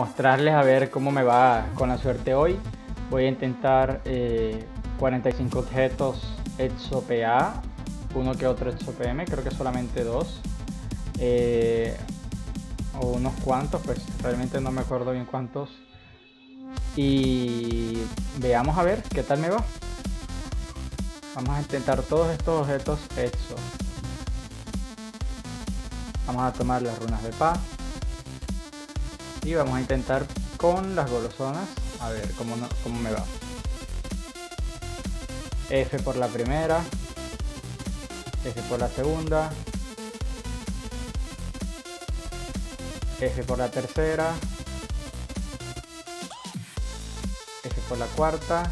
mostrarles a ver cómo me va con la suerte hoy. Voy a intentar 45 eh, objetos EXO-PA, uno que otro EXO-PM, creo que solamente dos. Eh, o unos cuantos, pues realmente no me acuerdo bien cuántos. Y veamos a ver qué tal me va. Vamos a intentar todos estos objetos EXO. Vamos a tomar las runas de paz. Y vamos a intentar con las golosonas. A ver cómo, cómo me va. F por la primera. F por la segunda. F por la tercera. F por la cuarta.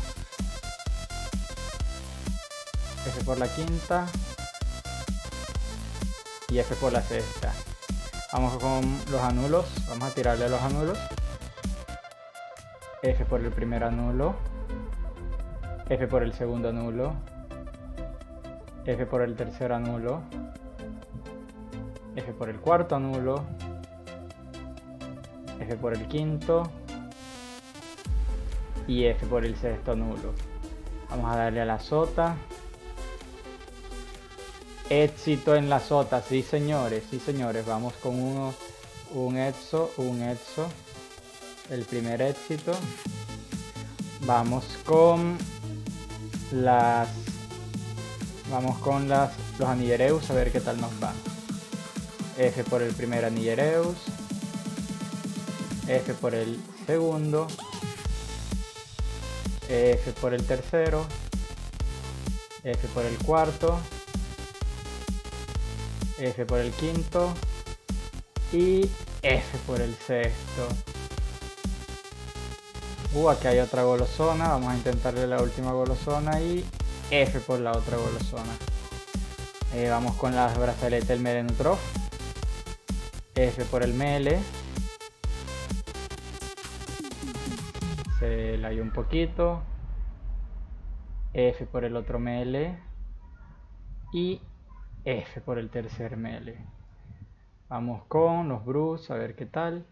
F por la quinta. Y F por la sexta. Vamos con los anulos. Vamos a tirarle los anulos. F por el primer anulo. F por el segundo anulo. F por el tercer anulo. F por el cuarto anulo. F por el quinto. Y F por el sexto anulo. Vamos a darle a la sota. Éxito en la sota, sí señores, sí señores, vamos con uno, un exo, un exo, el primer éxito. Vamos con las, vamos con las, los anillereus a ver qué tal nos va. F por el primer anillereus, F por el segundo, F por el tercero, F por el cuarto, F por el quinto y F por el sexto. Uh, aquí hay otra golosona, vamos a intentarle la última golosona y F por la otra golosona. Eh, vamos con las brazaletes del Melenutro. F por el Mele. Se la hay un poquito. F por el otro Mele. Y F por el tercer mele. Vamos con los blues, a ver qué tal.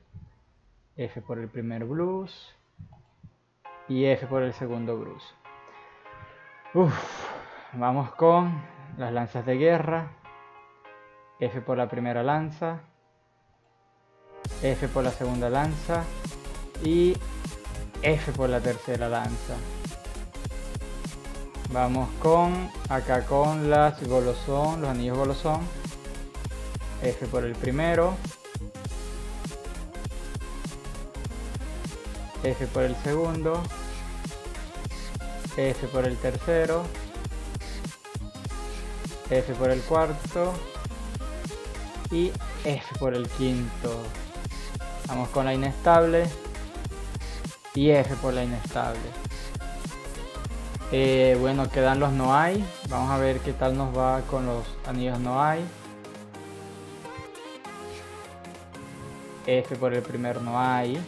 F por el primer blues. Y F por el segundo blues. vamos con las lanzas de guerra. F por la primera lanza. F por la segunda lanza. Y F por la tercera lanza. Vamos con acá con las golosón, los anillos golosón. F por el primero. F por el segundo. F por el tercero. F por el cuarto. Y F por el quinto. Vamos con la inestable. Y F por la inestable. Eh, bueno, quedan los no hay. Vamos a ver qué tal nos va con los anillos no hay. F por el primer no hay.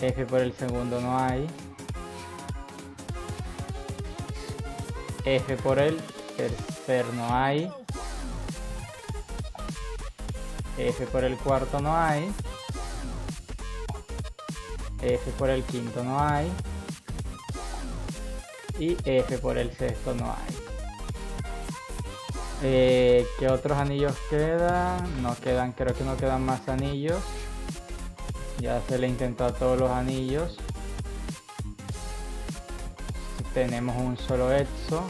F por el segundo no hay. F por el tercer no hay. F por el cuarto no hay. F por el quinto no hay. Y F por el sexto no hay. Eh, ¿Qué otros anillos quedan? No quedan, creo que no quedan más anillos. Ya se le intentó a todos los anillos. Tenemos un solo exo.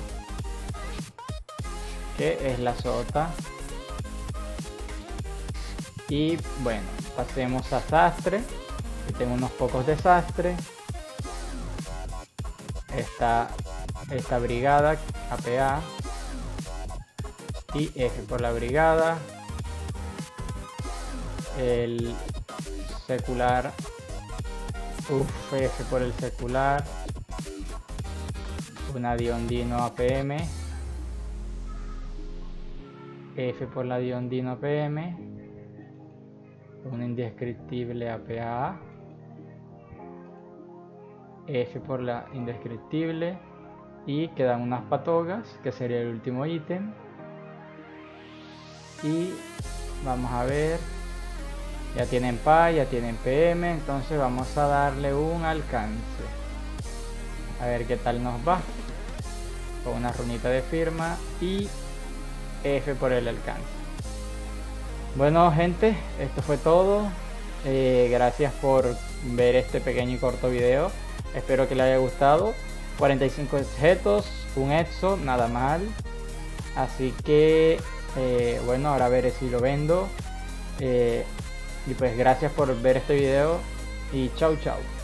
Que es la sota. Y bueno, pasemos a sastre tengo unos pocos desastres. Esta, esta brigada APA y F por la brigada. El secular. Uf, F por el secular. Una Diondino APM. F por la Diondino APM. Un indescriptible APA. F por la indescriptible y quedan unas patogas que sería el último ítem y vamos a ver Ya tienen PA, ya tienen PM, entonces vamos a darle un alcance. A ver qué tal nos va. Con una runita de firma y F por el alcance. Bueno gente, esto fue todo. Eh, gracias por ver este pequeño y corto video. Espero que les haya gustado. 45 objetos, un exo, nada mal. Así que, eh, bueno, ahora veré si lo vendo. Eh, y pues gracias por ver este video y chau chau.